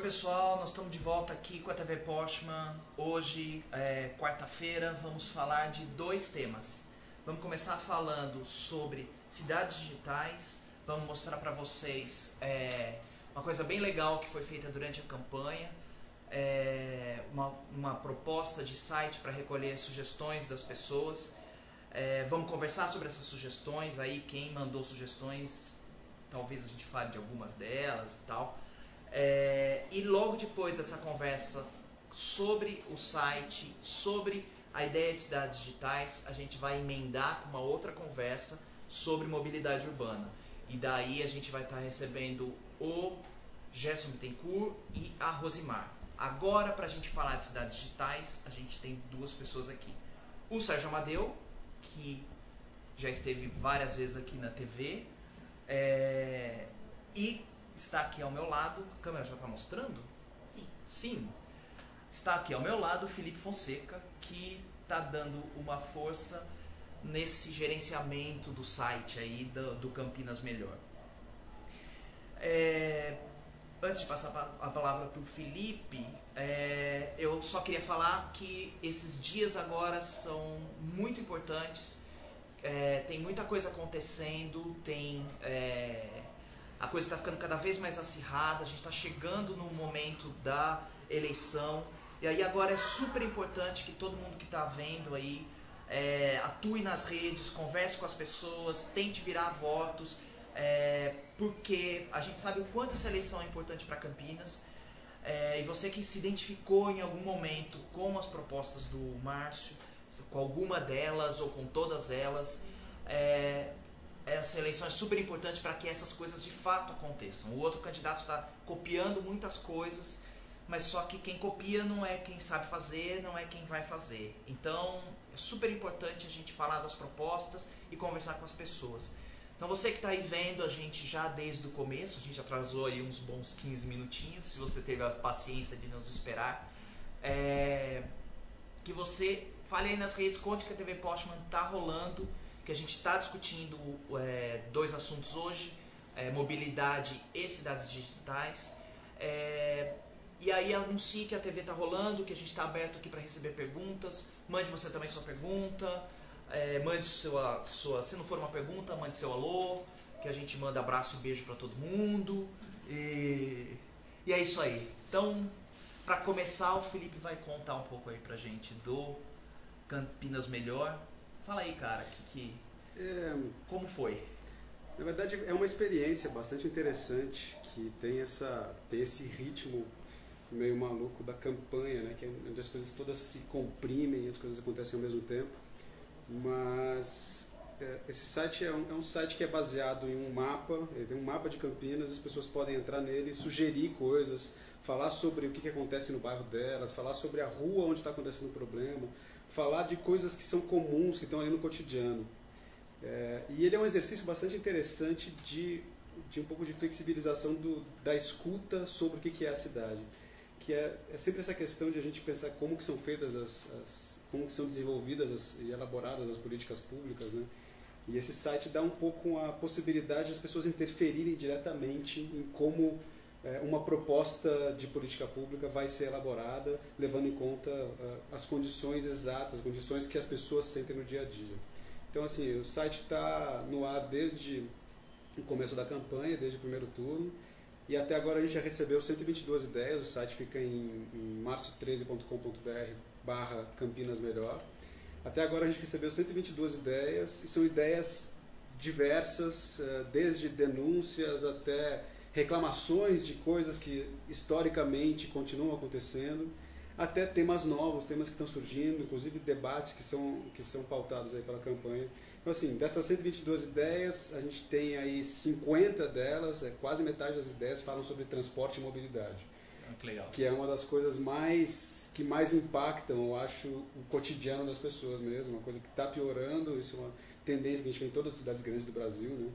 pessoal, nós estamos de volta aqui com a TV Postman. Hoje, é, quarta-feira, vamos falar de dois temas. Vamos começar falando sobre cidades digitais. Vamos mostrar para vocês é, uma coisa bem legal que foi feita durante a campanha. É, uma, uma proposta de site para recolher sugestões das pessoas. É, vamos conversar sobre essas sugestões aí, quem mandou sugestões, talvez a gente fale de algumas delas e tal. É, e logo depois dessa conversa sobre o site, sobre a ideia de cidades digitais, a gente vai emendar com uma outra conversa sobre mobilidade urbana. E daí a gente vai estar recebendo o Gerson Bittencourt e a Rosimar. Agora, para a gente falar de cidades digitais, a gente tem duas pessoas aqui. O Sérgio Amadeu, que já esteve várias vezes aqui na TV, é, e está aqui ao meu lado. A câmera já está mostrando? Sim. Sim. Está aqui ao meu lado o Felipe Fonseca, que está dando uma força nesse gerenciamento do site aí do, do Campinas Melhor. É, antes de passar a palavra para o Felipe, é, eu só queria falar que esses dias agora são muito importantes. É, tem muita coisa acontecendo, tem é, a coisa está ficando cada vez mais acirrada, a gente está chegando no momento da eleição. E aí agora é super importante que todo mundo que está vendo aí é, atue nas redes, converse com as pessoas, tente virar votos, é, porque a gente sabe o quanto essa eleição é importante para Campinas. É, e você que se identificou em algum momento com as propostas do Márcio, com alguma delas ou com todas elas, é, essa eleição é super importante para que essas coisas de fato aconteçam. O outro candidato está copiando muitas coisas, mas só que quem copia não é quem sabe fazer, não é quem vai fazer. Então é super importante a gente falar das propostas e conversar com as pessoas. Então você que está aí vendo a gente já desde o começo, a gente atrasou aí uns bons 15 minutinhos, se você teve a paciência de nos esperar, é... que você fale aí nas redes, conte que a TV Postman está rolando, que a gente está discutindo é, dois assuntos hoje, é, mobilidade e cidades digitais. É, e aí anuncie que a TV está rolando, que a gente está aberto aqui para receber perguntas. Mande você também sua pergunta. É, mande sua, sua. Se não for uma pergunta, mande seu alô. Que a gente manda abraço e beijo para todo mundo. E, e é isso aí. Então, para começar, o Felipe vai contar um pouco aí pra gente do Campinas Melhor Fala aí, cara, que, que... É, como foi? Na verdade, é uma experiência bastante interessante que tem, essa, tem esse ritmo meio maluco da campanha, né? Que é onde as coisas todas se comprimem, as coisas acontecem ao mesmo tempo. Mas é, esse site é um, é um, site que é baseado em um mapa, ele tem um mapa de Campinas, as pessoas podem entrar nele, sugerir coisas, falar sobre o que, que acontece no bairro delas, falar sobre a rua onde está acontecendo o problema, falar de coisas que são comuns, que estão ali no cotidiano. É, e ele é um exercício bastante interessante de, de um pouco de flexibilização do, da escuta sobre o que, que é a cidade. Que é, é sempre essa questão de a gente pensar como que são feitas as, as como que são desenvolvidas as, e elaboradas as políticas públicas, né? E esse site dá um pouco a possibilidade das pessoas interferirem diretamente em como uma proposta de política pública vai ser elaborada levando em conta uh, as condições exatas, as condições que as pessoas sentem no dia a dia. Então, assim, o site está no ar desde o começo da campanha, desde o primeiro turno, e até agora a gente já recebeu 122 ideias, o site fica em, em março13.com.br barra Campinas Melhor. Até agora a gente recebeu 122 ideias, e são ideias diversas, uh, desde denúncias até reclamações de coisas que historicamente continuam acontecendo, até temas novos, temas que estão surgindo, inclusive debates que são, que são pautados aí pela campanha. Então, assim, dessas 122 ideias, a gente tem aí 50 delas, é, quase metade das ideias falam sobre transporte e mobilidade. Que. Que é uma das coisas mais que mais impactam, eu acho, o cotidiano das pessoas mesmo, uma coisa que está piorando, isso é uma tendência que a gente vê em todas as cidades grandes do Brasil, né?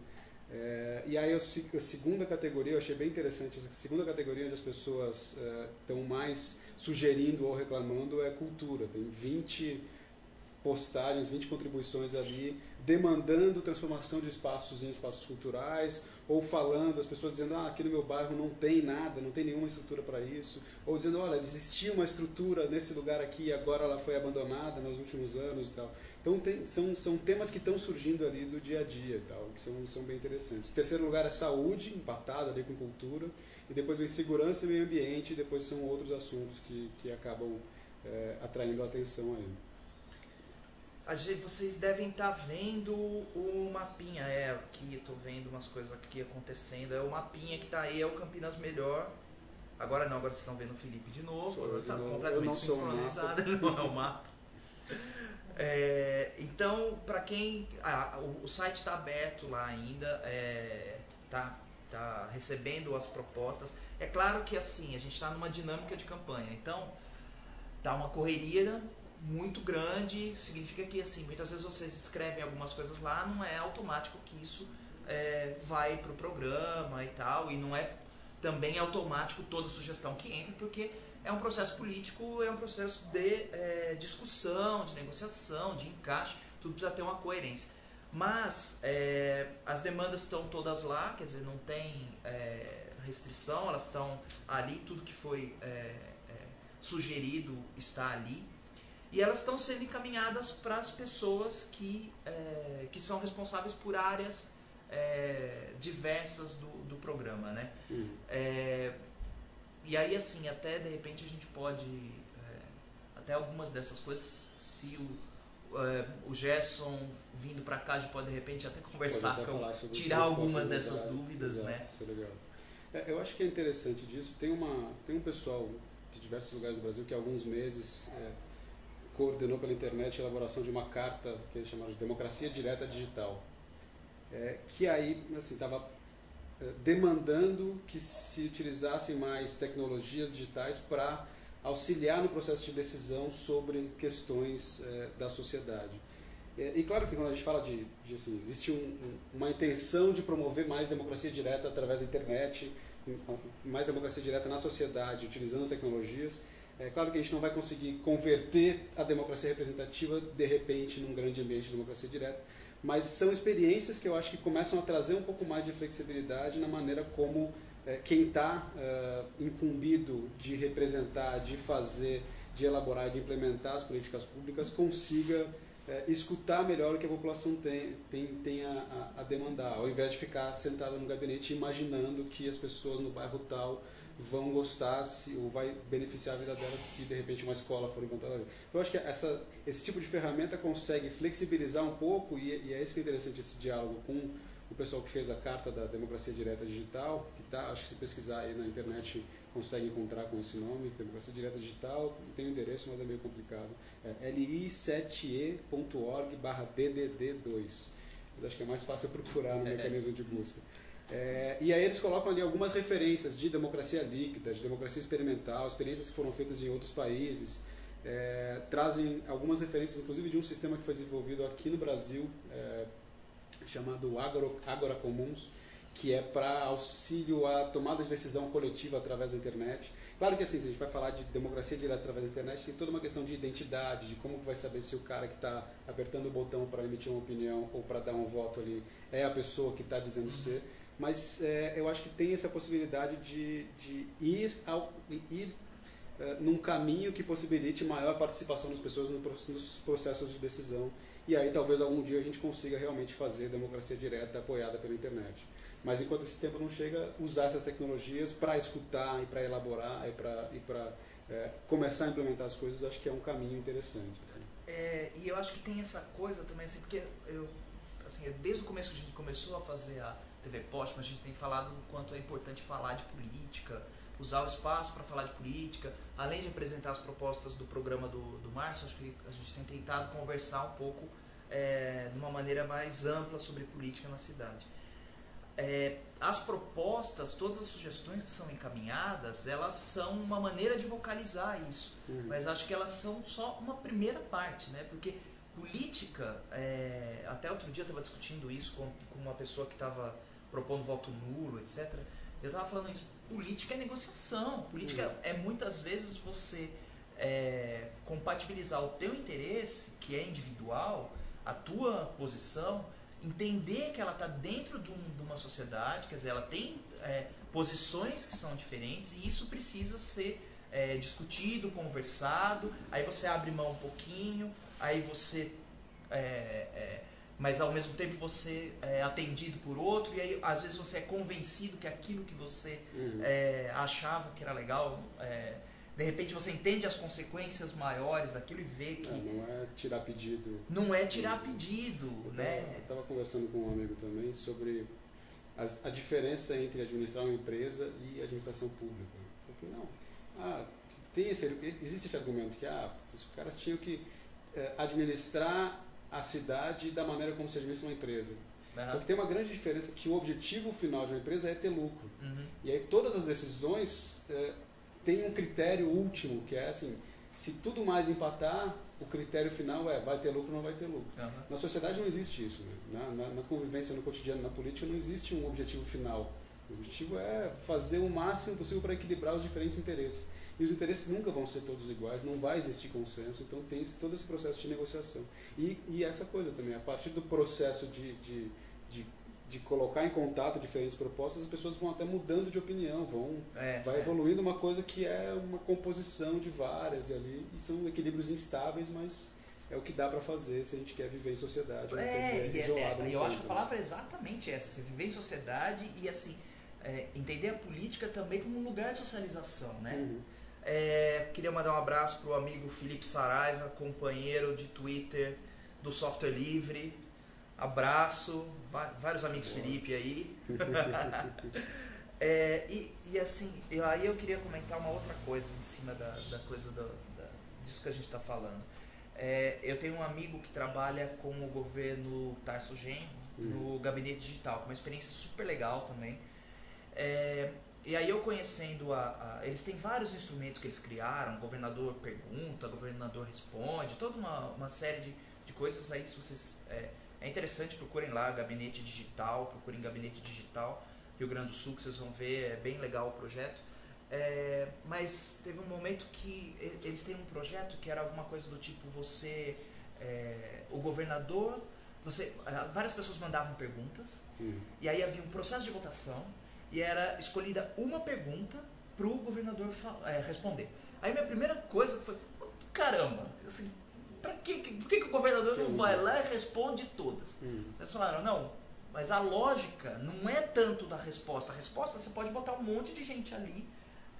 É, e aí a segunda categoria, eu achei bem interessante, a segunda categoria onde as pessoas estão é, mais sugerindo ou reclamando é cultura. Tem 20, postagens, 20 contribuições ali, demandando transformação de espaços em espaços culturais, ou falando, as pessoas dizendo, ah, aqui no meu bairro não tem nada, não tem nenhuma estrutura para isso, ou dizendo, olha, existia uma estrutura nesse lugar aqui e agora ela foi abandonada nos últimos anos e tal. Então tem, são, são temas que estão surgindo ali do dia a dia e tal, que são, são bem interessantes. O terceiro lugar é saúde, empatado ali com cultura, e depois vem segurança e meio ambiente, e depois são outros assuntos que, que acabam é, atraindo a atenção aí. Vocês devem estar tá vendo o mapinha, é, aqui estou vendo umas coisas aqui acontecendo, é o mapinha que está aí, é o Campinas Melhor. Agora não, agora vocês estão vendo o Felipe de novo, está completamente sincronizado, não é o mapa. É, então, para quem. Ah, o, o, site está aberto lá ainda, é, tá, tá recebendo as propostas. É claro que assim, a gente está numa dinâmica de campanha, então tá uma correria muito grande, significa que assim, muitas vezes vocês escrevem algumas coisas lá, não é automático que isso é, vai para o programa e tal, e não é também automático toda sugestão que entra, porque é um processo político, é um processo de é, discussão, de negociação, de encaixe, tudo precisa ter uma coerência. Mas é, as demandas estão todas lá, quer dizer, não tem é, restrição, elas estão ali, tudo que foi é, é, sugerido está ali. E elas estão sendo encaminhadas para as pessoas que, é, que são responsáveis por áreas diversas do, do programa. Né? Uhum. E aí, assim, até de repente a gente pode. É, até algumas dessas coisas, se o, é, o Gerson vindo para cá, a gente pode de repente até conversar, até com, tirar algumas dessas dúvidas, Exato, né? Isso é legal. É, eu acho que é interessante disso. Tem, uma, tem um pessoal de diversos lugares do Brasil que há alguns meses é, coordenou pela internet a elaboração de uma carta que eles chamaram de Democracia Direta Digital. É, que aí, assim, estava eh, demandando que se utilizassem mais tecnologias digitais para auxiliar no processo de decisão sobre questões eh, da sociedade. E claro que quando a gente fala de, de assim, existe um, uma intenção de promover mais democracia direta através da internet, mais democracia direta na sociedade, utilizando tecnologias. É claro que a gente não vai conseguir converter a democracia representativa de repente num grande ambiente de democracia direta, mas são experiências que eu acho que começam a trazer um pouco mais de flexibilidade na maneira como é, quem está é, incumbido de representar, de fazer, de elaborar, de implementar as políticas públicas consiga é, escutar melhor o que a população tem, tem, tem a, a, a, demandar, ao invés de ficar sentado no gabinete imaginando que as pessoas no bairro tal vão gostar se, ou vai beneficiar a vida delas se de repente uma escola for implantada ali. Eu acho que essa, esse tipo de ferramenta consegue flexibilizar um pouco e, e é isso que é interessante esse diálogo com o pessoal que fez a carta da democracia direta digital, que tá, acho que se pesquisar aí na internet consegue encontrar com esse nome, democracia direta digital, tem o endereço, mas é meio complicado. É li7e.org/ddd2. Acho que é mais fácil procurar no é. mecanismo de busca. É, e aí eles colocam ali algumas referências de democracia líquida, de democracia experimental, experiências que foram feitas em outros países. É, trazem algumas referências, inclusive de um sistema que foi desenvolvido aqui no Brasil, é, chamado Agora, Agora Comuns, que é para auxílio à tomada de decisão coletiva através da internet. Claro que assim, se a gente vai falar de democracia direta através da internet, tem toda uma questão de identidade, de como vai saber se o cara que está apertando o botão para emitir uma opinião ou para dar um voto ali é a pessoa que está dizendo ser mas é, eu acho que tem essa possibilidade de, de ir, ao, ir é, num caminho que possibilite maior participação das pessoas nos processos de decisão. E aí talvez algum dia a gente consiga realmente fazer democracia direta apoiada pela internet. Mas enquanto esse tempo não chega, usar essas tecnologias para escutar e para elaborar e para e é, começar a implementar as coisas, acho que é um caminho interessante. Assim. É, e eu acho que tem essa coisa também, assim, porque eu, assim, desde o começo que a gente começou a fazer a, TV Post, mas a gente tem falado o quanto é importante falar de política, usar o espaço para falar de política, além de apresentar as propostas do programa do, do Márcio, acho que a gente tem tentado conversar um pouco é, de uma maneira mais ampla sobre política na cidade. É, as propostas, todas as sugestões que são encaminhadas, elas são uma maneira de vocalizar isso, uhum. mas acho que elas são só uma primeira parte, né? Porque política, é, até outro dia eu estava discutindo isso com, com uma pessoa que estava propondo voto nulo, etc. Eu estava falando isso. Política é negociação. Política uhum. é muitas vezes você é, compatibilizar o teu interesse, que é individual, a tua posição, entender que ela está dentro de, um, de, uma sociedade, quer dizer, ela tem é, posições que são diferentes e isso precisa ser é, discutido, conversado, aí você abre mão um pouquinho, aí você é, é, mas ao mesmo tempo você é atendido por outro, e aí às vezes você é convencido que aquilo que você uhum. é, achava que era legal, é, de repente você entende as consequências maiores daquilo e vê que. É, não é tirar pedido. Não é tirar pedido, eu né? eu estava conversando com um amigo também sobre a, a, diferença entre administrar uma empresa e administração pública. Porque não. Ah, tem esse, existe esse argumento que ah, os caras tinham que é, administrar a cidade da maneira como se administra uma empresa. Uhum. Só que tem uma grande diferença que o objetivo final de uma empresa é ter lucro. Uhum. E aí todas as decisões é, têm um critério último, que é assim, se tudo mais empatar, o critério final é vai ter lucro ou não vai ter lucro. Uhum. Na sociedade não existe isso. Né? Na, na, na, convivência, no cotidiano, na política, não existe um objetivo final. O objetivo é fazer o máximo possível para equilibrar os diferentes interesses. E os interesses nunca vão ser todos iguais, não vai existir consenso, então tem todo esse processo de negociação. E, e essa coisa também, a partir do processo de, de, de, colocar em contato diferentes propostas, as pessoas vão até mudando de opinião, vão é, vai é. evoluindo uma coisa que é uma composição de várias ali, e são equilíbrios instáveis, mas é o que dá para fazer se a gente quer viver em sociedade. É, e é, é, eu acho que a palavra é exatamente essa, você viver em sociedade e assim, é, entender a política também como um lugar de socialização, né? Uhum. É, queria mandar um abraço para o amigo Felipe Saraiva, companheiro de Twitter do Software Livre. Abraço, vários amigos Boa. Felipe aí. é, e, e, assim, eu, aí eu queria comentar uma outra coisa em cima da, da coisa do, da, disso que a gente está falando. É, eu tenho um amigo que trabalha com o governo Tarso Genro uhum. no gabinete digital, com uma experiência super legal também. É, e aí eu conhecendo a, a, Eles têm vários instrumentos que eles criaram, governador pergunta, governador responde, toda uma, uma série de, de coisas aí, se vocês. É, interessante, procurem lá, gabinete digital, procurem gabinete digital, Rio Grande do Sul, que vocês vão ver, é bem legal o projeto. É, mas teve um momento que eles têm um projeto que era alguma coisa do tipo você. É, o governador. Você, várias pessoas mandavam perguntas, hum. e aí havia um processo de votação e era escolhida uma pergunta para o governador é, responder. Aí minha primeira coisa foi, caramba, assim, pra que, por que, que o governador não vai lá e responde todas? Hum. Eles falaram, não, mas a lógica não é tanto da resposta. A resposta você pode botar um monte de gente ali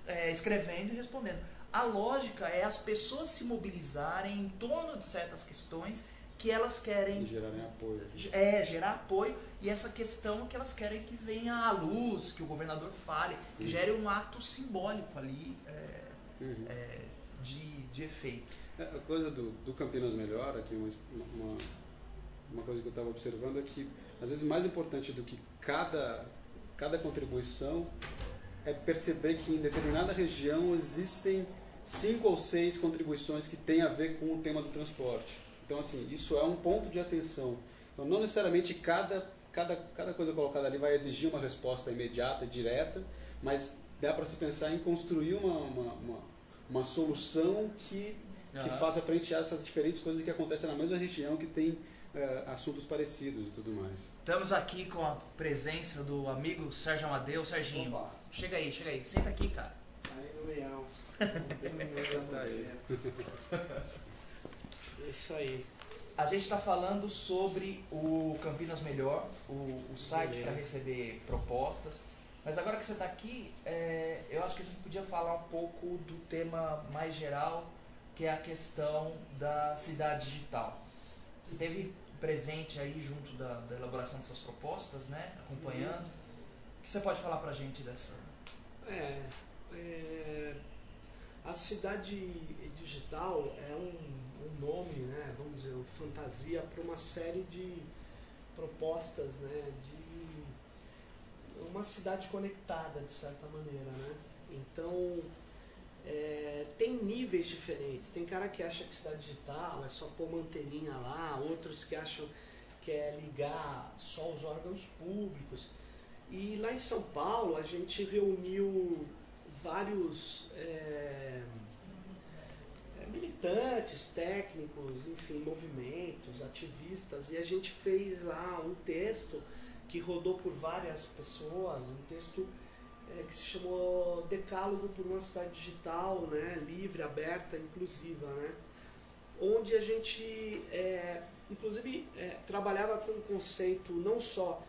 é, escrevendo e respondendo. A lógica é as pessoas se mobilizarem em torno de certas questões que elas querem. E gerarem apoio. É, gerar apoio e essa questão que elas querem que venha à luz, que o governador fale, que uhum. gere um ato simbólico ali é, uhum. é, de, de efeito. É, a coisa do, do Campinas Melhor, aqui uma, uma, uma coisa que eu estava observando é que, às vezes, mais importante do que cada, cada contribuição é perceber que em determinada região existem cinco ou seis contribuições que têm a ver com o tema do transporte. Então, assim, isso é um ponto de atenção. Então, não necessariamente cada, cada, cada coisa colocada ali vai exigir uma resposta imediata, direta, mas dá para se pensar em construir uma, uma, uma, uma solução que, uhum. que faça frente a essas diferentes coisas que acontecem na mesma região, que tem é, assuntos parecidos e tudo mais. Estamos aqui com a presença do amigo Sérgio Amadeu. Serginho, Opa. chega aí, chega aí. Senta aqui, cara. Aí, o leão. tá aí. Isso aí. A gente está falando sobre o Campinas Melhor, o, o site para receber propostas. Mas agora que você está aqui, é, eu acho que a gente podia falar um pouco do tema mais geral, que é a questão da cidade digital. Você teve presente aí junto da, da elaboração dessas propostas, né? Acompanhando. O que você pode falar para a gente dessa? É, é, a cidade digital é um um nome, né, vamos dizer, fantasia para uma série de propostas né, de uma cidade conectada, de certa maneira. Né? Então, é, tem níveis diferentes. Tem cara que acha que cidade digital é só pôr uma anteninha lá, outros que acham que é ligar só os órgãos públicos. E lá em São Paulo a gente reuniu vários. É, militantes, técnicos, enfim, movimentos, ativistas, e a gente fez lá um texto que rodou por várias pessoas, um texto é, que se chamou Decálogo por uma cidade digital, né, livre, aberta, inclusiva, né, onde a gente, é, inclusive, é, trabalhava com o conceito não só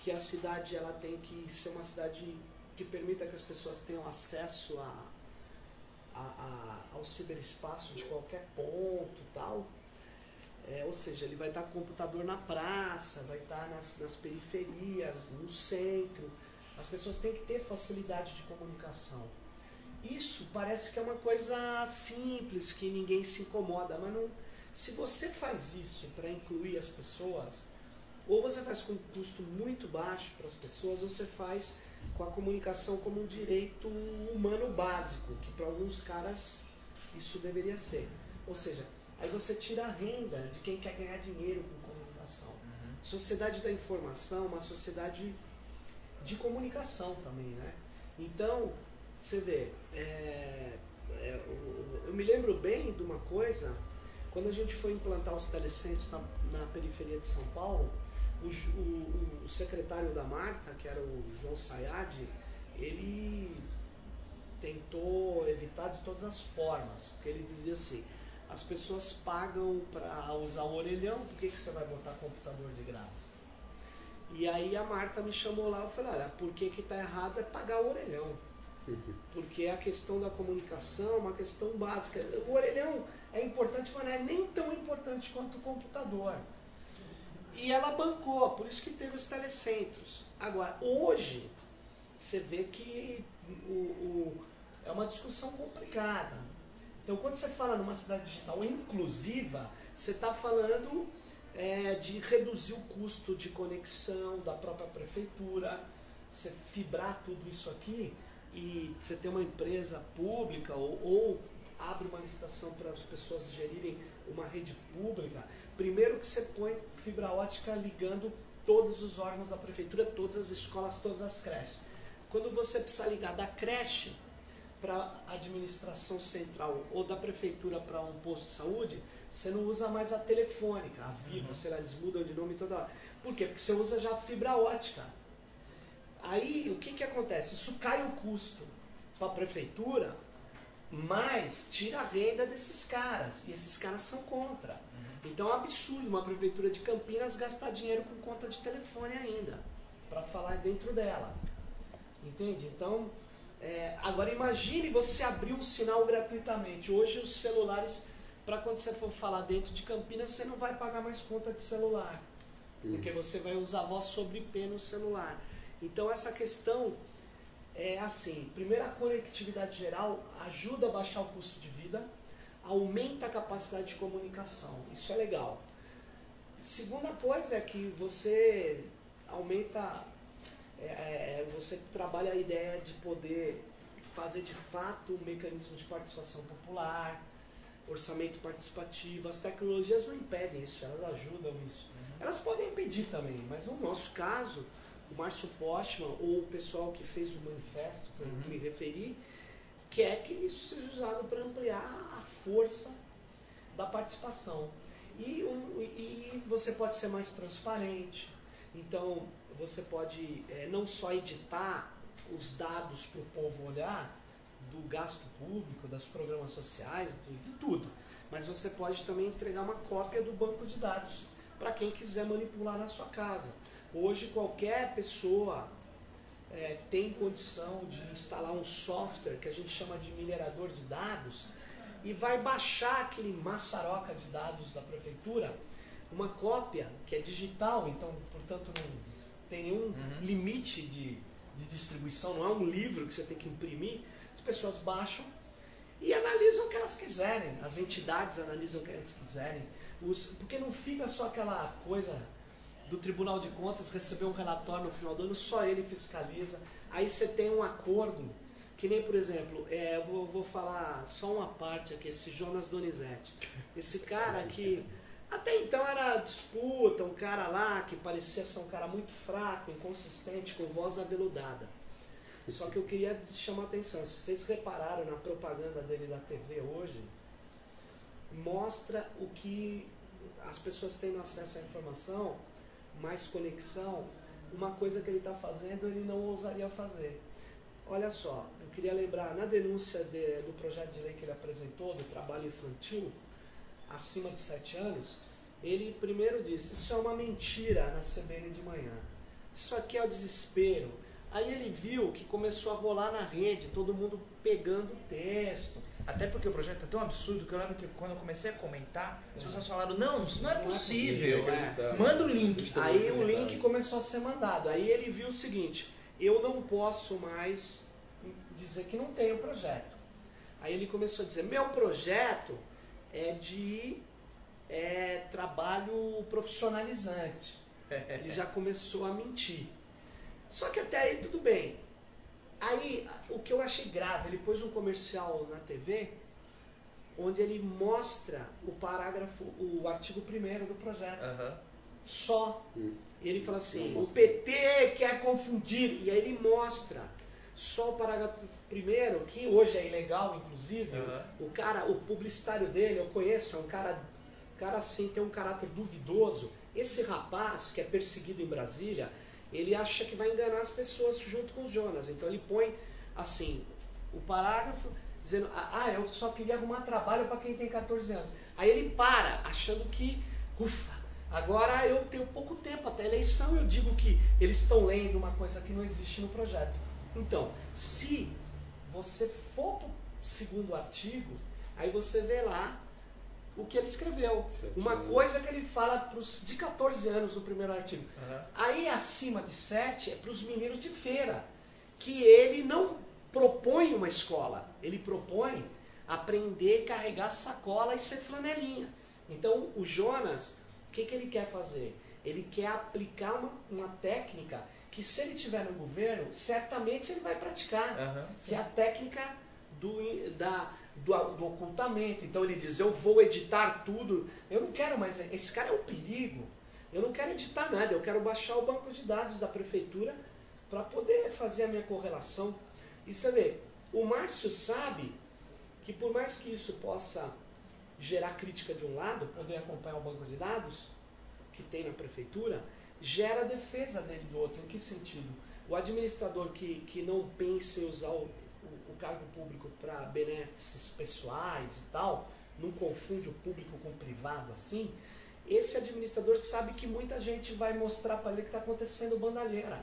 que a cidade ela tem que ser uma cidade que permita que as pessoas tenham acesso a, a, a ao ciberespaço de qualquer ponto tal, é, ou seja, ele vai estar com o computador na praça, vai estar nas, nas periferias, no centro, as pessoas têm que ter facilidade de comunicação. Isso parece que é uma coisa simples, que ninguém se incomoda, mas não, se você faz isso para incluir as pessoas, ou você faz com um custo muito baixo para as pessoas, ou você faz com a comunicação como um direito humano básico, que para alguns caras isso deveria ser. Ou seja, aí você tira a renda de quem quer ganhar dinheiro com comunicação. Uhum. Sociedade da informação, uma sociedade de comunicação também, né? Então, você vê, é, é, eu, eu, me lembro bem de uma coisa, quando a gente foi implantar os telecentros na, na periferia de São Paulo, o, o, o, secretário da Marta, que era o João Sayad, ele tentou evitar de todas as formas, porque ele dizia assim, as pessoas pagam para usar o orelhão, por que, que você vai botar computador de graça? E aí a Marta me chamou lá e falei, olha, por que que tá errado é pagar o orelhão. Uhum. Porque a questão da comunicação é uma questão básica. O orelhão é importante, mas não é nem tão importante quanto o computador. E ela bancou, por isso que teve os telecentros. Agora, hoje, você vê que o, o, é uma discussão complicada. Então, quando você fala numa cidade digital inclusiva, você está falando é, de reduzir o custo de conexão da própria prefeitura, você fibrar tudo isso aqui e você ter uma empresa pública ou, ou abre uma licitação para as pessoas gerirem uma rede pública, primeiro que você põe fibra ótica ligando todos os órgãos da prefeitura, todas as escolas, todas as creches. Quando você precisa ligar da creche para a administração central ou da prefeitura para um posto de saúde, você não usa mais a telefônica, a Vivo, uhum. sei lá, eles mudam de nome toda hora. Por quê? Porque você usa já a fibra ótica. Aí o que, que acontece? Isso cai o custo para a prefeitura, mas tira a renda desses caras. E esses caras são contra. Uhum. Então é um absurdo uma prefeitura de Campinas gastar dinheiro com conta de telefone ainda, para falar dentro dela. Entende? Então, é, agora imagine você abrir um sinal gratuitamente. Hoje os celulares para quando você for falar dentro de Campinas, você não vai pagar mais conta de celular. Uhum. Porque você vai usar voz sobre IP no celular. Então essa questão é assim, primeiro a conectividade geral ajuda a baixar o custo de vida, aumenta a capacidade de comunicação. Isso é legal. Segunda coisa é que você aumenta, é, é, é você trabalha a ideia de poder fazer de fato um mecanismo de participação popular, orçamento participativo. As tecnologias não impedem isso, elas ajudam isso. Uhum. Elas podem impedir também, mas no nosso caso, o Márcio Postman ou o pessoal que fez o manifesto, que uhum. eu me referi, quer que isso seja usado para ampliar a força da participação. E, um, e você pode ser mais transparente. Então, você pode é, não só editar os dados para o povo olhar, do gasto público, das programas sociais, de tudo. Mas você pode também entregar uma cópia do banco de dados para quem quiser manipular na sua casa. Hoje qualquer pessoa é, tem condição de instalar um software que a gente chama de minerador de dados e vai baixar aquele maçaroca de dados da prefeitura, uma cópia que é digital, então portanto não tem nenhum uhum. limite de, de distribuição, não é um livro que você tem que imprimir pessoas baixam e analisam o que elas quiserem, as entidades analisam o que elas quiserem, os, porque não fica só aquela coisa do Tribunal de Contas receber um relatório no final do ano, só ele fiscaliza, aí você tem um acordo, que nem, por exemplo, é, eu vou, vou falar só uma parte aqui, esse Jonas Donizete, esse cara que até então era disputa, um cara lá que parecia ser um cara muito fraco, inconsistente, com voz aveludada. Só que eu queria chamar a atenção, se vocês repararam na propaganda dele da TV hoje, mostra o que as pessoas tendo acesso à informação, mais conexão, uma coisa que ele está fazendo ele não ousaria fazer. Olha só, eu queria lembrar, na denúncia de, do projeto de lei que ele apresentou, do trabalho infantil, acima de 7 anos, ele primeiro disse, isso é uma mentira na CBN de manhã. Isso aqui é o desespero. Aí ele viu que começou a rolar na rede, todo mundo pegando o texto. Até porque o projeto é tão absurdo que eu lembro que quando eu comecei a comentar, as pessoas falaram, não, isso não é é possível. possível, Manda o link. Tá Aí o link começou a ser mandado. Aí ele viu o seguinte: eu não posso mais dizer que não tem o projeto. Aí ele começou a dizer: meu projeto é de é, trabalho profissionalizante. Ele já começou a mentir. Só que até aí tudo bem. Aí o que eu achei grave, ele pôs um comercial na TV onde ele mostra o parágrafo, o artigo 1 do projeto Aham. só. Hum. E ele fala assim: o. PT quer confundir. E aí ele mostra só o parágrafo primeiro, que hoje é ilegal, inclusive. Aham. O cara, o publicitário dele, eu conheço, é um cara, cara assim, tem um caráter duvidoso. Esse rapaz que é perseguido em Brasília, ele acha que vai enganar as pessoas junto com o Jonas. Então ele põe assim, o parágrafo dizendo, ah, eu só queria arrumar trabalho para quem tem 14 anos. Aí ele para, achando que, ufa, agora eu tenho pouco tempo até a eleição, eu digo que eles estão lendo uma coisa que não existe no projeto. Então, se você for para o segundo artigo, aí você vê lá o que ele escreveu. Uma coisa que ele fala pros, de 14 anos no primeiro artigo. Aham. Aí acima de 7 é para os meninos de feira, que ele não propõe uma escola, ele propõe aprender a carregar sacola e ser flanelinha. Então o Jonas, o que, que ele quer fazer? Ele quer aplicar uma, uma técnica que se ele tiver no governo, certamente ele vai praticar Aham. que é a técnica do, da, do, do ocultamento. Então ele diz, eu vou editar tudo. Eu não quero mais. Esse cara é um perigo. Eu não quero editar nada, eu quero baixar o banco de dados da prefeitura para poder fazer a minha correlação. E você vê, o Márcio sabe que por mais que isso possa gerar crítica de um lado, poder acompanhar o banco de dados que tem na prefeitura, gera defesa dele do outro. Em que sentido? O administrador que, que não pensa em usar o, o, o cargo público para benefícios pessoais e tal, não confunde o público com o privado assim, esse administrador sabe que muita gente vai mostrar para ele que está acontecendo bandalheira.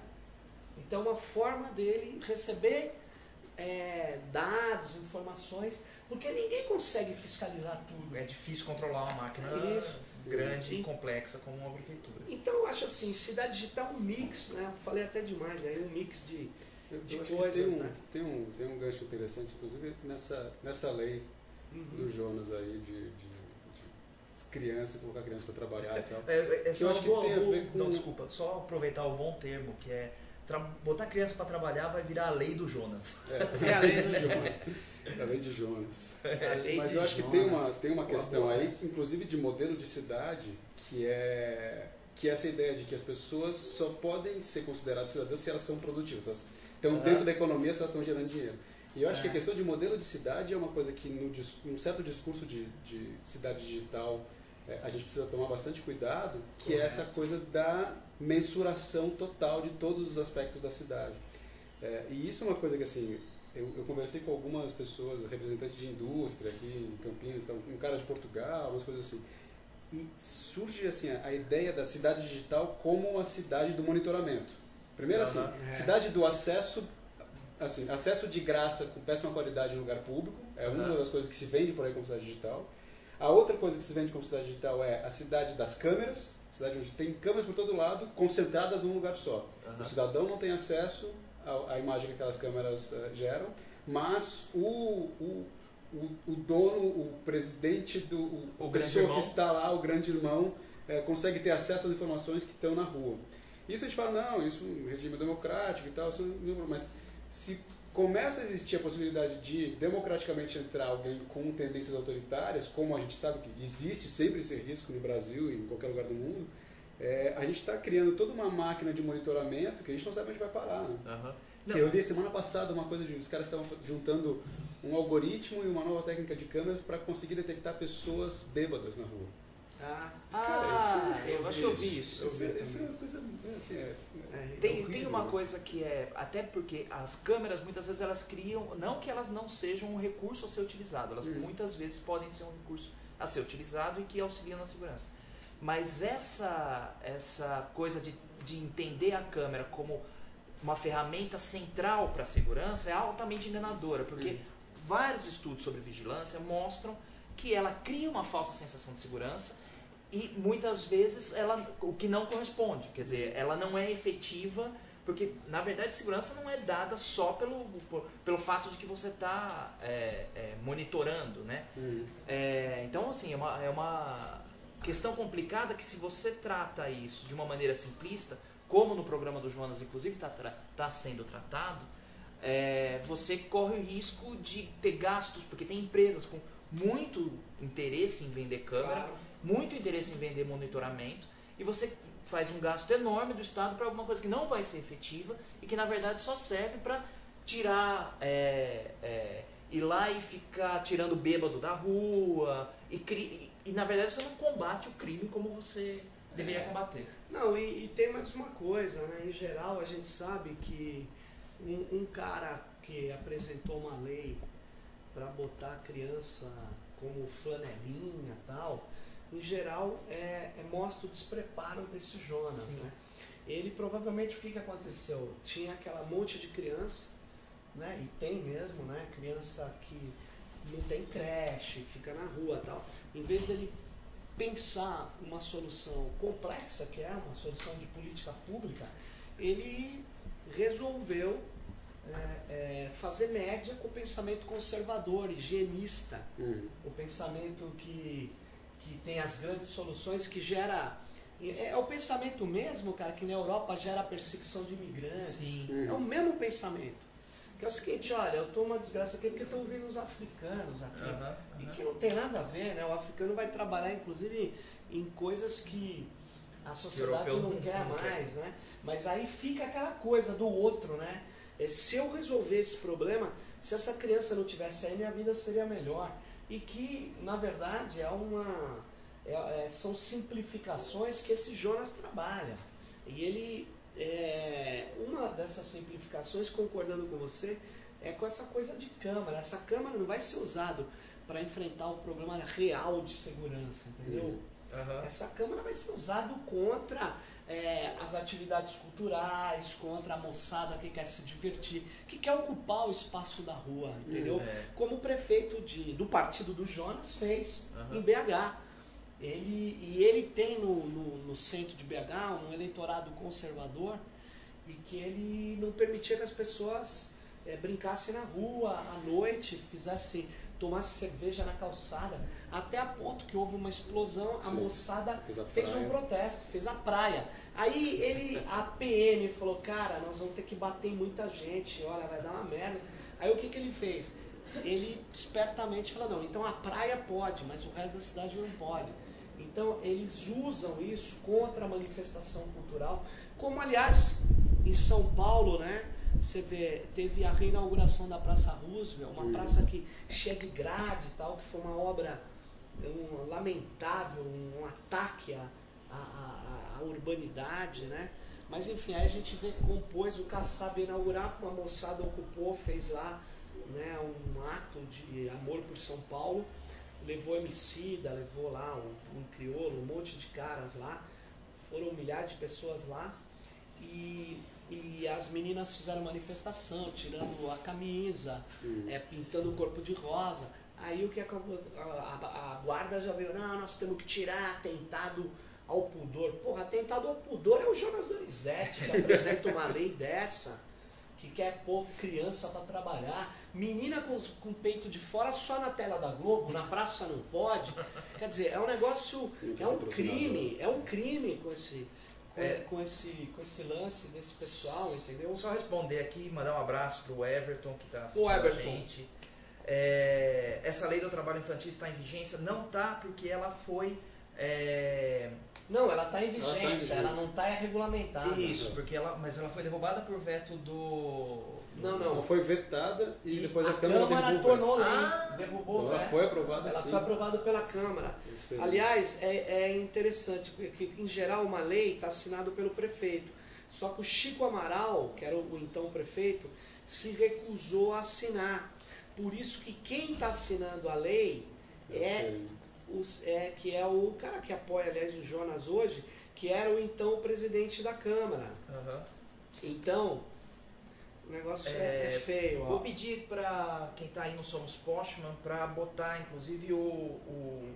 Então, uma forma dele receber é, dados, informações, porque ninguém consegue fiscalizar tudo. É difícil controlar uma máquina Isso. Grande E- e complexa como uma prefeitura. Então, eu acho assim, cidade digital é um mix, né? Eu falei até demais, aí um mix de Eu, de eu coisas, tem um, né? tem, um, tem um gancho interessante, inclusive, nessa, nessa lei do Uhum. Jonas aí de, de, criança, colocar criança para trabalhar e tal. É, é só Eu acho que boa- tem a ver com- Não, desculpa, só aproveitar o bom termo, que é botar criança para trabalhar vai virar a lei do Jonas. É a lei do Jonas. É a lei de Jonas. A lei Mas de eu acho que tem uma, Jonas. tem uma questão boa aí, inclusive de modelo de cidade, que é, que é essa ideia de que as pessoas só podem ser consideradas cidadãs se elas são produtivas. Elas estão Aham. dentro da economia se elas estão gerando dinheiro. E eu acho que a É. questão de modelo de cidade é uma coisa que no num certo discurso de, de cidade digital é, a gente precisa tomar bastante cuidado, que é Correto. essa coisa da mensuração total de todos os aspectos da cidade. É, e isso é uma coisa que assim, eu, eu conversei com algumas pessoas, representantes de indústria aqui em Campinas, então, um cara de Portugal, umas coisas assim. E surge assim a, a ideia da cidade digital como a cidade do monitoramento. Primeiro assim. É. cidade do acesso, assim, acesso de graça com péssima qualidade em lugar público, é uma Aham. das coisas que se vende por aí como cidade digital. A outra coisa que se vende como cidade digital é a cidade das câmeras, cidade onde tem câmeras por todo lado, concentradas num lugar só. Aham. O cidadão não tem acesso à, à imagem que aquelas câmeras eh, geram, mas o, o, o, o dono, o presidente do o, O pessoa que está lá, o grande irmão, eh, consegue ter acesso às informações que estão na rua. Isso a gente fala, não, isso é um regime democrático e tal, isso não, mas se começa a existir a possibilidade de democraticamente entrar alguém com tendências autoritárias, como a gente sabe que existe sempre esse risco no Brasil e em qualquer lugar do mundo, É, a gente está criando toda uma máquina de monitoramento que a gente não sabe onde vai parar. Né? Que Eu li semana passada uma coisa de os caras estavam juntando um algoritmo e uma nova técnica de câmeras para conseguir detectar pessoas bêbadas na rua. Ah, Cara, isso- eu acho que eu vi isso. Isso é coisa assim, é, É, Tem, horrível tem uma isso. coisa que é. Até porque as câmeras muitas vezes elas criam. Não que elas não sejam um recurso a ser utilizado, elas Hum. muitas vezes podem ser um recurso a ser utilizado e que auxiliam na segurança. Mas essa, essa coisa de, de entender a câmera como uma ferramenta central para a segurança é altamente enganadora, porque vários estudos sobre vigilância mostram que ela cria uma falsa sensação de segurança e muitas vezes ela o que não corresponde, quer dizer, ela não é efetiva porque na verdade segurança não é dada só pelo pelo fato de que você está monitorando, né? Hum. É, então assim é uma, é uma questão complicada que se você trata isso de uma maneira simplista, como no programa do Jonas inclusive está tá sendo tratado, é, você corre o risco de ter gastos porque tem empresas com muito interesse em vender câmera Claro. Muito interesse em vender monitoramento e você faz um gasto enorme do Estado para alguma coisa que não vai ser efetiva e que na verdade só serve para tirar, é, é, ir lá e ficar tirando bêbado da rua e, e, e, na verdade você não combate o crime como você deveria É. combater. Não, e, e tem mais uma coisa, né? Em geral, a gente sabe que um, um cara que apresentou uma lei para botar a criança como flanelinha tal, em geral, é, é- mostra o despreparo desse Jonas, Sim. né? Ele provavelmente, o que, que aconteceu? Tinha aquela monte de criança, né? E tem mesmo, né? Criança que não tem creche, fica na rua tal. Em vez dele pensar uma solução complexa, que é uma solução de política pública, ele resolveu é, é, fazer média com o pensamento conservador, higienista, Hum. o pensamento que, que tem as grandes soluções, que gera. É, é o pensamento mesmo, cara, que na Europa gera perseguição de imigrantes. Hum. É o mesmo pensamento. Que é o seguinte, olha, eu tô uma desgraça aqui porque eu tô ouvindo os africanos aqui. E que não tem nada a ver, né? O africano vai trabalhar, inclusive, em coisas que a sociedade europeu não, quer não quer. mais, né? Mas aí fica aquela coisa do outro, né? É, se eu resolver esse problema, se essa criança não tivesse aí, minha vida seria melhor. E que, na verdade, é uma, é- é- são simplificações que esse Jonas trabalha. E ele, é, uma dessas simplificações, concordando com você, é com essa coisa de câmara. Essa câmara não vai ser usada para enfrentar o problema real de segurança, entendeu? Uhum. Aham. Essa câmara vai ser usada contra é, as atividades culturais, contra a moçada que quer se divertir, que quer ocupar o espaço da rua, entendeu? É. Como o prefeito de, do partido do Jonas fez Aham. em BH. Ele, e ele tem no, no, no centro de BH um eleitorado conservador e que ele não permitia que as pessoas é, brincassem na rua à noite, fizessem, tomassem cerveja na calçada, até a ponto que houve uma explosão, a Sim. moçada Fez a fez um protesto, fez a praia. Aí ele, a PM falou, cara, nós vamos ter que bater em muita gente, olha, vai dar uma merda. Aí o que, que ele fez? Ele espertamente falou, não, então a praia pode, mas o resto da cidade não pode. Então eles usam isso contra a manifestação cultural, como aliás em São Paulo, né? Você vê, teve a reinauguração da Praça Roosevelt, uma praça que cheia de grade e tal, que foi uma obra um, lamentável, um ataque à, à, à- urbanidade, né? Mas enfim, aí a gente compôs o Kassab inaugurar, uma moçada ocupou, fez lá né, um ato de amor por São Paulo, levou Emicida, levou lá um, um crioulo, um monte de caras lá, foram milhares de pessoas lá e, e as meninas fizeram manifestação, tirando a camisa, Hum. é, pintando o corpo de rosa. Aí o que acabou, a, a- a guarda já veio, não, nós temos que tirar atentado ao pudor. Porra, atentado ao pudor é o Jonas Donizete que apresenta uma lei dessa, que quer pôr criança para trabalhar. Menina com, com o peito de fora só na tela da Globo, na praça não pode. Quer dizer, é um negócio, é um crime, é um crime com esse, com, É. com esse, com esse lance desse pessoal, entendeu? Só responder aqui, mandar um abraço pro Everton que está assistindo a gente. É, essa lei do trabalho infantil está em vigência? Não está, porque ela foi é, Não, ela está em tá em vigência, ela, não está regulamentada. Isso, porque ela, mas ela foi derrubada por veto do. Não, não. Ela foi vetada e, E depois a, a Câmara, Câmara derrubou. tornou lei, Ah, derrubou o veto. Ela foi aprovada Ela sim. foi aprovada pela Câmara. Aliás, é, é interessante, porque em geral uma lei está assinada pelo prefeito. Só que o Chico Amaral, que era o então prefeito, se recusou a assinar. Por isso que quem está assinando a lei eu é, os, é que é o cara que apoia, aliás, o Jonas hoje, que era o então presidente da Câmara. Aham. Então, o negócio é, É, é feio. ó. Vou pedir pra quem tá aí no Somos Postman pra botar inclusive o, o,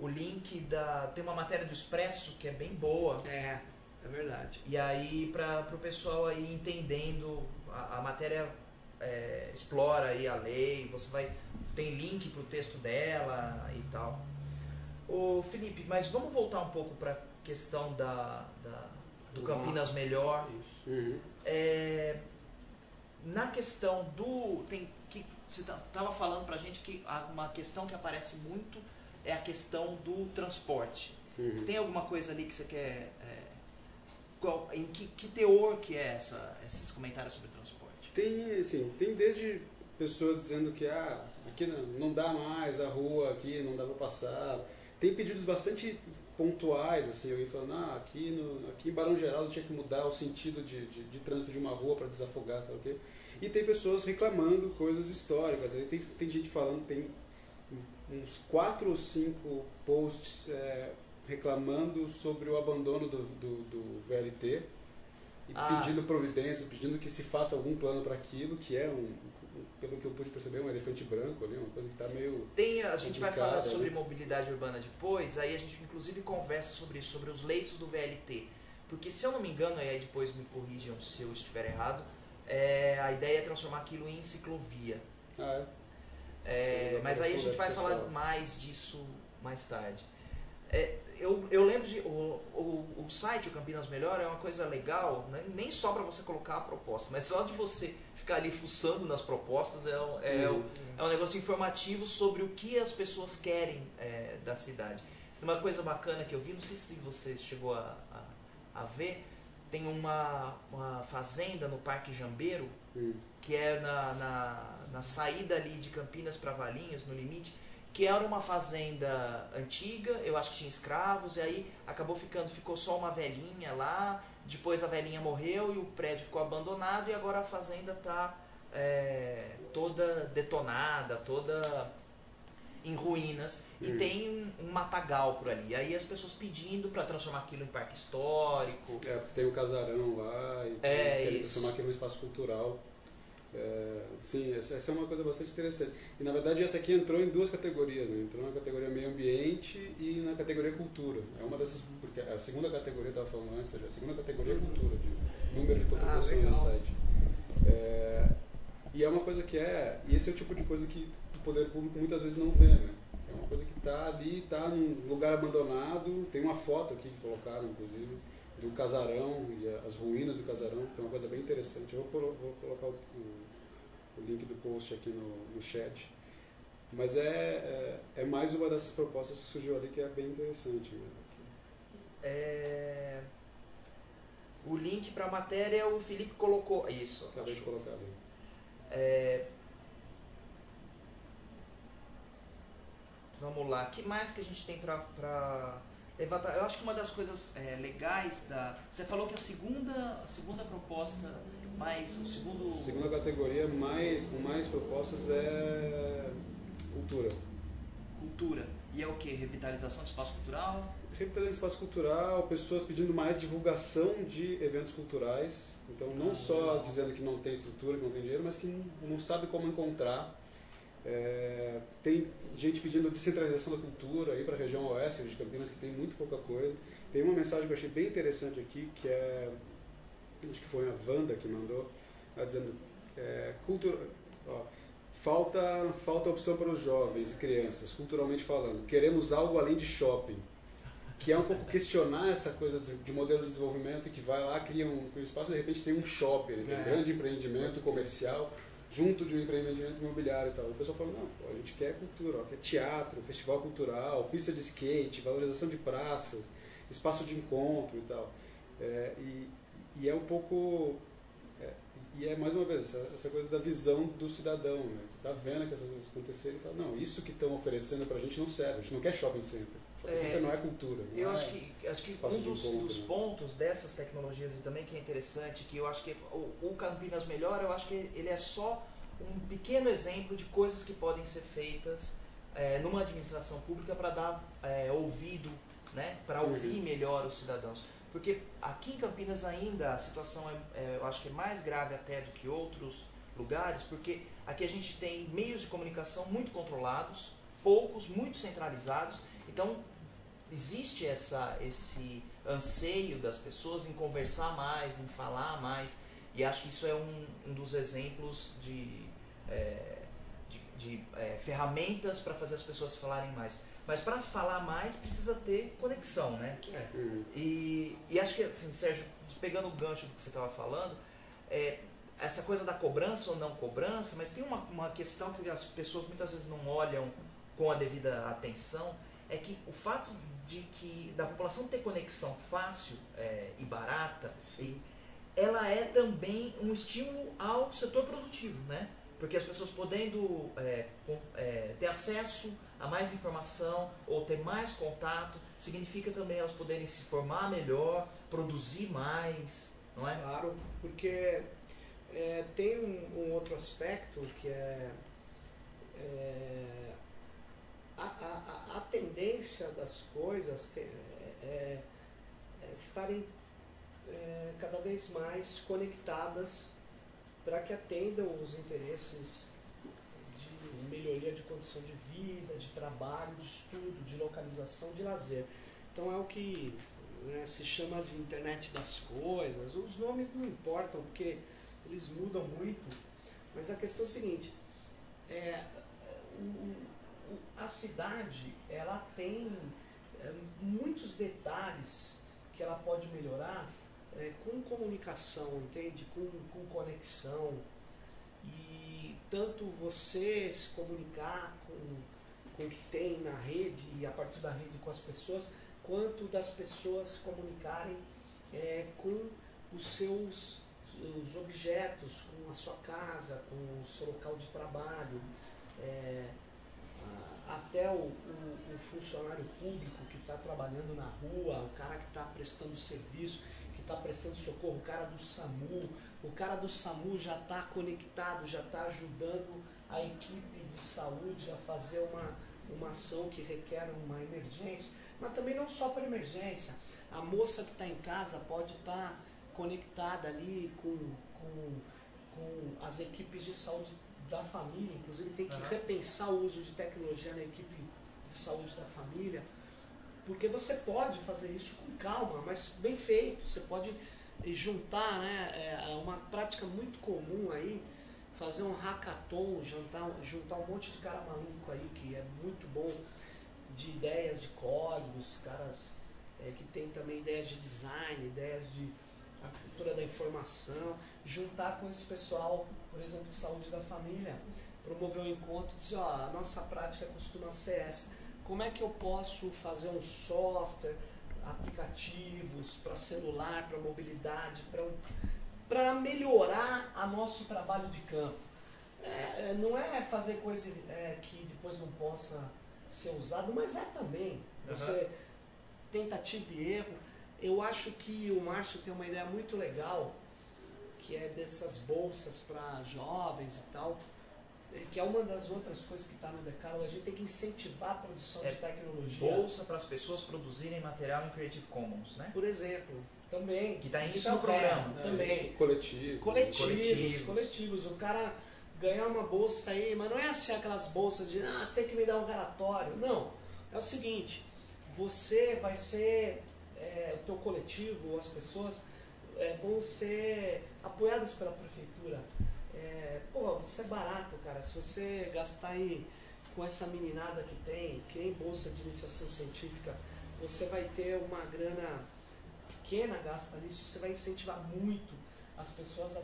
o link da. Tem uma matéria do Expresso que é bem boa. É, é verdade. E aí para o pessoal aí entendendo, a, a matéria é, explora aí a lei, você vai. Tem link pro texto dela e tal. Ô Felipe, mas vamos voltar um pouco para questão da, da- do Campinas Melhor. Uhum. É, na questão do. Tem, que, você estava falando pra gente que há uma questão que aparece muito é a questão do transporte. Uhum. Tem alguma coisa ali que você quer. é, qual- em que, que teor que é essa, esses comentários sobre transporte? Tem, assim, tem desde pessoas dizendo que ah, aqui não, não dá mais a rua, aqui não dá para passar. Tem pedidos bastante pontuais, assim, alguém falando, ah, aqui, no, aqui em Barão Geraldo tinha que mudar o sentido de, de, de trânsito de uma rua para desafogar, sabe o quê? E tem pessoas reclamando coisas históricas. Aí tem, tem gente falando, tem uns quatro ou cinco posts é, reclamando sobre o abandono do, do, do VLT e Ah. pedindo providência, pedindo que se faça algum plano para aquilo, que é um, pelo que eu pude perceber, um elefante branco ali, uma coisa que está meio. Tem, a gente vai falar sobre né? mobilidade urbana depois, aí a gente inclusive conversa sobre isso, sobre os leitos do VLT. Porque se eu não me engano, e aí depois me corrijam se eu estiver errado, é, a ideia é transformar aquilo em ciclovia. Ah, é? É, Sim, mas aí a gente vai falar mais disso mais tarde. É, eu, eu lembro de. O, o, o site, o Campinas Melhor, é uma coisa legal, né? nem só para você colocar a proposta, mas só de você ficar ali fuçando nas propostas é, um- é, Uhum. um- é um negócio informativo sobre o que as pessoas querem é, da cidade. Uma coisa bacana que eu vi, não sei se você chegou a, a, a ver, tem uma, uma fazenda no Parque Jambeiro, Hum. que é na, na, na saída ali de Campinas para Valinhos, no limite, que era uma fazenda antiga, eu acho que tinha escravos, e aí acabou ficando, ficou só uma velhinha lá, depois a velhinha morreu e o prédio ficou abandonado, e agora a fazenda está toda detonada, toda em ruínas, e Hum. tem um, um matagal por ali. Aí as pessoas pedindo para transformar aquilo em parque histórico. É, porque tem o casarão lá e É, transformar aquilo num espaço cultural. É, sim, essa, essa é uma coisa bastante interessante. E na verdade essa aqui entrou em duas categorias, né? entrou na categoria meio ambiente e na categoria cultura. É uma dessas, porque a segunda categoria estava falando antes, a segunda categoria é cultura, de número de contribuições legal. no site. É, e é uma coisa que é, e esse é o tipo de coisa que o poder público muitas vezes não vê, né? É uma coisa que está ali, está num lugar abandonado, tem uma foto aqui que colocaram, inclusive, do casarão e as ruínas do casarão, que é uma coisa bem interessante. Eu vou, vou colocar o, o- link do post aqui no, no chat. Mas é, é, é mais uma dessas propostas que surgiu ali que é bem interessante. Né? É, O link para a matéria o Felipe colocou. Isso, Acabei de colocar ali. É, Vamos lá, o que mais que a gente tem para levantar? Eu acho que uma das coisas é, legais da. Você falou que a segunda, a segunda proposta, mais o segundo. A segunda categoria mais, com mais propostas é cultura. Cultura. E é o que? Revitalização do espaço cultural? Revitalização do espaço cultural, pessoas pedindo mais divulgação de eventos culturais. Então, não Ah, só dizendo que não tem estrutura, que não tem dinheiro, mas que não, não sabe como encontrar. É, tem gente pedindo descentralização da cultura aí para a região oeste de Campinas, que tem muito pouca coisa. Tem uma mensagem que eu achei bem interessante aqui, que é. Acho que foi a Wanda que mandou, ela dizendo: é, cultura, ó, falta, falta opção para os jovens e crianças, culturalmente falando. Queremos algo além de shopping que é um pouco questionar essa coisa de, de modelo de desenvolvimento que vai lá, cria um, um espaço e de repente tem um shopping, né? tem um É. grande empreendimento comercial junto de um empreendimento imobiliário e tal. O pessoal fala, não, a gente quer cultura, ó, quer teatro, festival cultural, pista de skate, valorização de praças, espaço de encontro e tal. É, e, e é um pouco é, e é mais uma vez essa, essa, coisa da visão do cidadão, né? Tá vendo que essas coisas acontecerem e fala, não, isso que estão oferecendo pra gente não serve, a gente não quer shopping center. Shopping é, center não é cultura. Não eu é acho que, acho que um dos, encontro, dos né? pontos dessas tecnologias e também que é interessante, que eu acho que o, o Campinas Melhor, eu acho que ele é só um pequeno exemplo de coisas que podem ser feitas é, numa administração pública para dar é, ouvido, né, para ouvir melhor os cidadãos. Porque aqui em Campinas ainda a situação é, é, eu acho que é mais grave até do que outros lugares, porque aqui a gente tem meios de comunicação muito controlados, poucos, muito centralizados. Então existe essa, esse anseio das pessoas em conversar mais, em falar mais. E acho que isso é um, um dos exemplos de, é, de, de é, ferramentas para fazer as pessoas falarem mais. Mas para falar mais precisa ter conexão, né? É. Uhum. E, e acho que, assim, Sérgio, pegando o gancho do que você estava falando, é, essa coisa da cobrança ou não cobrança, mas tem uma, uma questão que as pessoas muitas vezes não olham com a devida atenção, é que o fato de que da população ter conexão fácil é, e barata, e, ela é também um estímulo ao setor produtivo, né? Porque as pessoas podendo é, é, ter acesso a mais informação ou ter mais contato, significa também elas poderem se formar melhor, produzir mais, não é? Claro, porque é, tem um, um, outro aspecto que é, é a, a, a, tendência das coisas é, é, é estarem é, cada vez mais conectadas para que atendam os interesses melhoria de condição de vida, de trabalho, de estudo, de localização, de lazer. Então é o que né, se chama de internet das coisas. Os nomes não importam porque eles mudam muito, mas a questão é a seguinte: é, o, o, a cidade ela tem é, muitos detalhes que ela pode melhorar é, com comunicação, entende? Com, com conexão. Tanto você se comunicar com, com o que tem na rede e a partir da rede com as pessoas, quanto das pessoas se comunicarem é, com os seus os objetos, com a sua casa, com o seu local de trabalho, é, até o, o, o, funcionário público que está trabalhando na rua, o cara que está prestando serviço, está prestando socorro, o cara do SAMU. O cara do SAMU já está conectado, já está ajudando a equipe de saúde a fazer uma, uma ação que requer uma emergência. Mas também não só para emergência. A moça que está em casa pode estar tá conectada ali com, com, com as equipes de saúde da família. Inclusive tem que uhum. repensar o uso de tecnologia na equipe de saúde da família porque você pode fazer isso com calma, mas bem feito. Você pode juntar, né? É, é uma prática muito comum aí, fazer um hackathon, juntar, juntar um monte de cara maluco aí, que é muito bom, de ideias de códigos, caras é, que tem também ideias de design, ideias de a cultura da informação, juntar com esse pessoal, por exemplo, de saúde da família, promover um encontro e dizer, ó, a nossa prática costuma ser essa como é que eu posso fazer um software, aplicativos para celular, para mobilidade, para melhorar a nosso trabalho de campo. É, é, não é fazer coisa é, que depois não possa ser usado, mas é também. Você uhum. tentativa e erro. Eu acho que o Márcio tem uma ideia muito legal, que é dessas bolsas para jovens e tal que é uma das outras coisas que está no decálogo, a gente tem que incentivar a produção é de tecnologia. Bolsa para as pessoas produzirem material em Creative Commons, né? Por exemplo, também. Que está isso no programa. É, também. Coletivo. Coletivos, coletivos. Coletivos. O cara ganhar uma bolsa aí, mas não é assim aquelas bolsas de, ah, você tem que me dar um relatório. Não. É o seguinte, você vai ser, é, o teu coletivo, as pessoas é, vão ser apoiadas pela prefeitura é, pô, isso é barato, cara. Se você gastar aí com essa meninada que tem, que nem bolsa de iniciação científica, você vai ter uma grana pequena gasta nisso, você vai incentivar muito as pessoas a,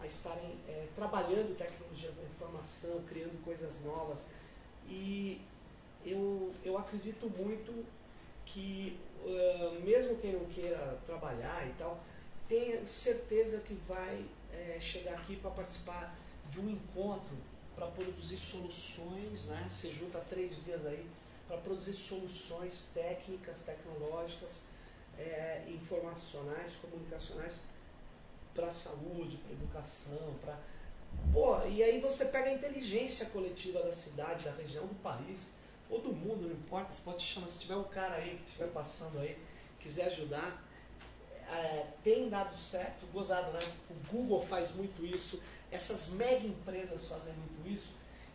a estarem é, trabalhando tecnologias da informação, criando coisas novas. E eu, eu acredito muito que uh, mesmo quem não queira trabalhar e tal, tenha certeza que vai é, chegar aqui para participar de um encontro para produzir soluções, né? Você junta três dias aí para produzir soluções técnicas, tecnológicas, é, informacionais, comunicacionais para saúde, para educação, para Pô, e aí você pega a inteligência coletiva da cidade, da região, do país, ou do mundo, não importa, você pode chamar, se tiver um cara aí que estiver passando aí, quiser ajudar, é, tem dado certo, gozado, né? O Google faz muito isso, essas mega empresas fazem muito isso,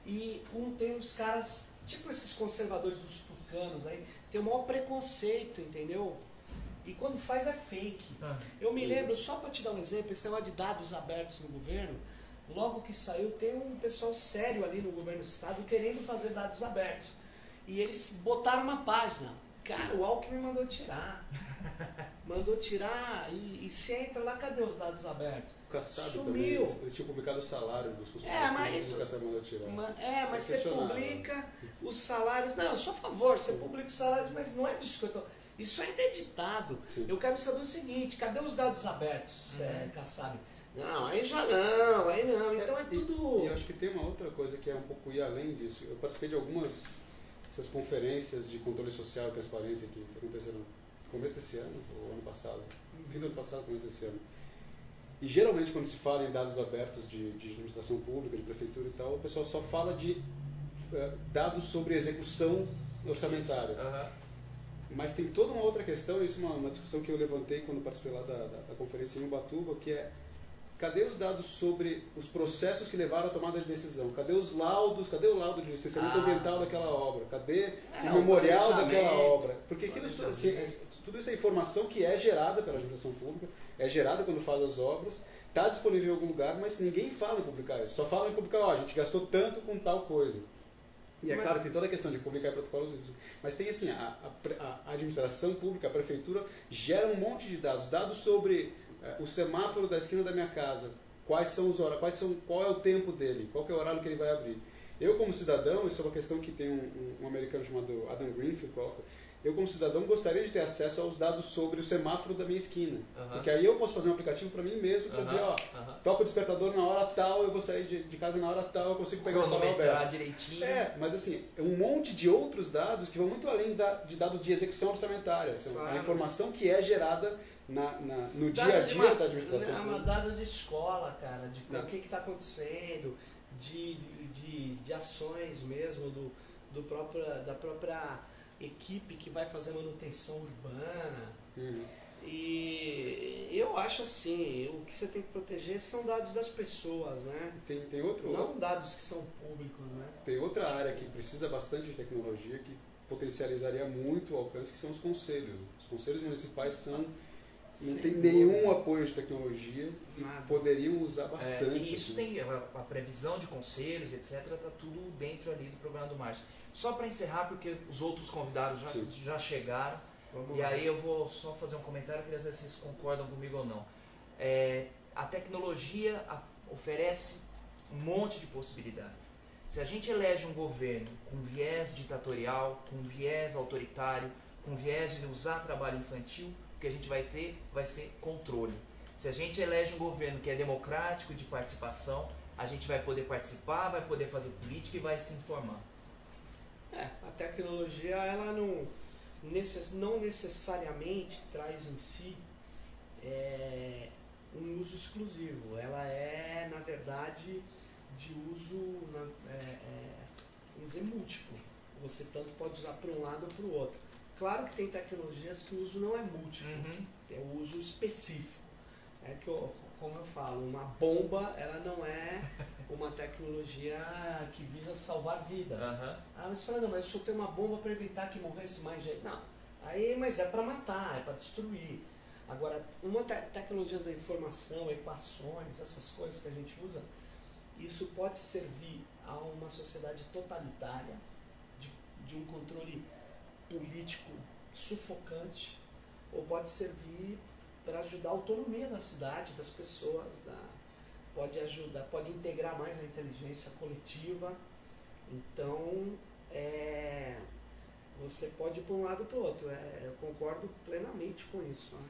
e um tem os caras, tipo esses conservadores dos tucanos aí, tem o maior preconceito, entendeu? E quando faz é fake. Ah, Eu me lembro, só para te dar um exemplo, esse negócio de dados abertos no governo, logo que saiu, tem um pessoal sério ali no governo do estado querendo fazer dados abertos. E eles botaram uma página. Cara, o Alckmin mandou tirar. Mandou tirar e, e se entra lá, cadê os dados abertos? O Kassab Sumiu. Também, eles tinham publicado o salário dos funcionários. É, mas, o Kassab mandou tirar. é, mas você publica os salários. Não, eu sou a favor, você publica os salários, mas não é disso que eu estou. Isso ainda é editado. Sim. Eu quero saber o seguinte, cadê os dados abertos, uhum. Kassab? Não, aí já não, aí não. Então é, é tudo. E, eu acho que tem uma outra coisa que é um pouco ir além disso. Eu participei de algumas essas conferências de controle social e transparência que aconteceram começo desse ano, ou ano passado, fim do ano passado, começo desse ano. E geralmente quando se fala em dados abertos de, de administração pública, de prefeitura e tal, o pessoal só fala de uh, dados sobre execução orçamentária. Uhum. Mas tem toda uma outra questão, isso é uma, uma, discussão que eu levantei quando participei lá da, da, da conferência em Ubatuba, que é cadê os dados sobre os processos que levaram à tomada de decisão? Cadê os laudos? Cadê o laudo de licenciamento ah. ambiental daquela obra? Cadê é, o memorial daquela obra? Porque aquilo, assim, é, tudo isso é informação que é gerada pela administração pública, é gerada quando faz as obras, está disponível em algum lugar, mas ninguém fala em publicar isso. Só fala em publicar, ó, a gente gastou tanto com tal coisa. E é mas, claro, tem toda a questão de publicar protocolos, mas tem assim, a, a, a, administração pública, a prefeitura, gera um monte de dados, dados sobre o semáforo da esquina da minha casa, quais são os horários, quais são, qual é o tempo dele, qual é o horário que ele vai abrir. Eu como cidadão, isso é uma questão que tem um, um, americano chamado Adam Greenfield coloca, eu como cidadão gostaria de ter acesso aos dados sobre o semáforo da minha esquina. Porque aí eu posso fazer um aplicativo para mim mesmo para dizer, ó, toca o despertador na hora tal, eu vou sair de, de casa na hora tal, eu consigo pegar o aberto. direitinho. É, mas assim, é um monte de outros dados que vão muito além da, de dados de execução orçamentária. São claro. a informação que é gerada na, na, no dia a dia da administração. É uma dada de escola, cara, de o que está acontecendo, de, de, de ações mesmo do, do próprio, da própria equipe que vai fazer manutenção urbana. Uhum. E eu acho assim, o que você tem que proteger são dados das pessoas, né? Tem, tem outro, Não dados que são públicos, né? Tem outra área que precisa bastante de tecnologia que potencializaria muito o alcance, que são os conselhos. Os conselhos municipais são não tem nenhum apoio de tecnologia Nada. poderiam usar bastante. É, e isso assim. tem a, a, previsão de conselhos, etc, está tudo dentro ali do programa do Márcio. Só para encerrar, porque os outros convidados já, já chegaram, Vamos e lá. aí eu vou só fazer um comentário, queria ver se vocês concordam comigo ou não. É, a tecnologia oferece um monte de possibilidades. Se a gente elege um governo com viés ditatorial, com viés autoritário, com viés de usar trabalho infantil, que a gente vai ter vai ser controle. Se a gente elege um governo que é democrático, de participação, a gente vai poder participar, vai poder fazer política e vai se informar. É, a tecnologia ela não, necess, não necessariamente traz em si é, um uso exclusivo. Ela é, na verdade, de uso, na, é, é, vamos dizer, múltiplo. Você tanto pode usar para um lado ou para o outro. Claro que tem tecnologias que o uso não é múltiplo, uhum. tem o uso específico. É que, eu, como eu falo, uma bomba ela não é uma tecnologia que visa salvar vidas. Uhum. Ah, mas fala, não, mas eu só tenho uma bomba para evitar que morresse mais gente. Não, aí, mas é para matar, é para destruir. Agora, uma te tecnologia da informação, equações, essas coisas que a gente usa, isso pode servir a uma sociedade totalitária, de, de um controle político sufocante, ou pode servir para ajudar a autonomia da cidade, das pessoas, da, pode ajudar, pode integrar mais a inteligência coletiva. Então, é, você pode ir para um lado para o outro. É, eu concordo plenamente com isso. Né?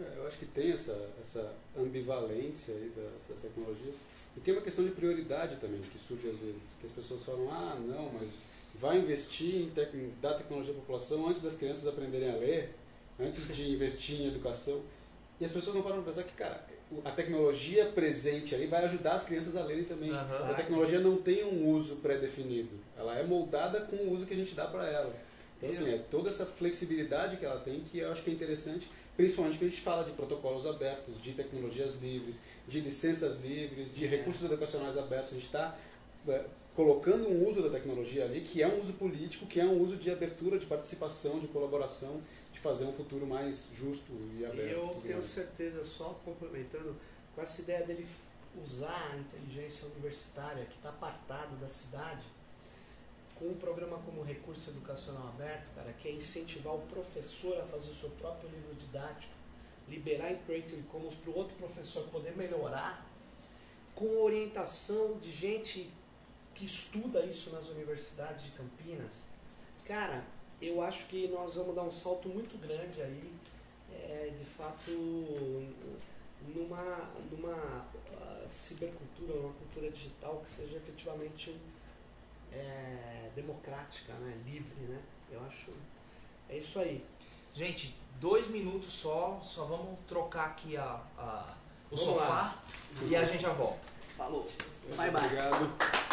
É, eu acho que tem essa, essa ambivalência aí dessas tecnologias. E tem uma questão de prioridade também, que surge às vezes, que as pessoas falam, ah, não, mas vai investir em tec dar tecnologia à população antes das crianças aprenderem a ler, antes de investir em educação. E as pessoas não param para pensar que, cara, a tecnologia presente ali vai ajudar as crianças a lerem também. Uhum. A tecnologia não tem um uso pré-definido. Ela é moldada com o uso que a gente dá para ela. Então, assim, é toda essa flexibilidade que ela tem que eu acho que é interessante, principalmente quando a gente fala de protocolos abertos, de tecnologias livres, de licenças livres, de é. recursos educacionais abertos. A gente está é, colocando um uso da tecnologia ali que é um uso político, que é um uso de abertura, de participação, de colaboração, de fazer um futuro mais justo e aberto. Eu tenho mais. certeza, só complementando, com essa ideia dele usar a inteligência universitária que está apartado da cidade, com um programa como Recurso Educacional Aberto, cara, que é incentivar o professor a fazer o seu próprio livro didático, liberar em Creative Commons para o outro professor poder melhorar, com orientação de gente que estuda isso nas universidades de Campinas. Cara, eu acho que nós vamos dar um salto muito grande aí, é, de fato, numa, numa uh, cibercultura, uma cultura digital que seja efetivamente é, democrática, né? livre, né? Eu acho. É isso aí. Gente, dois minutos só, só vamos trocar aqui a, a o vamos sofá lá. e a gente já volta. Falou. Bye bye. Obrigado.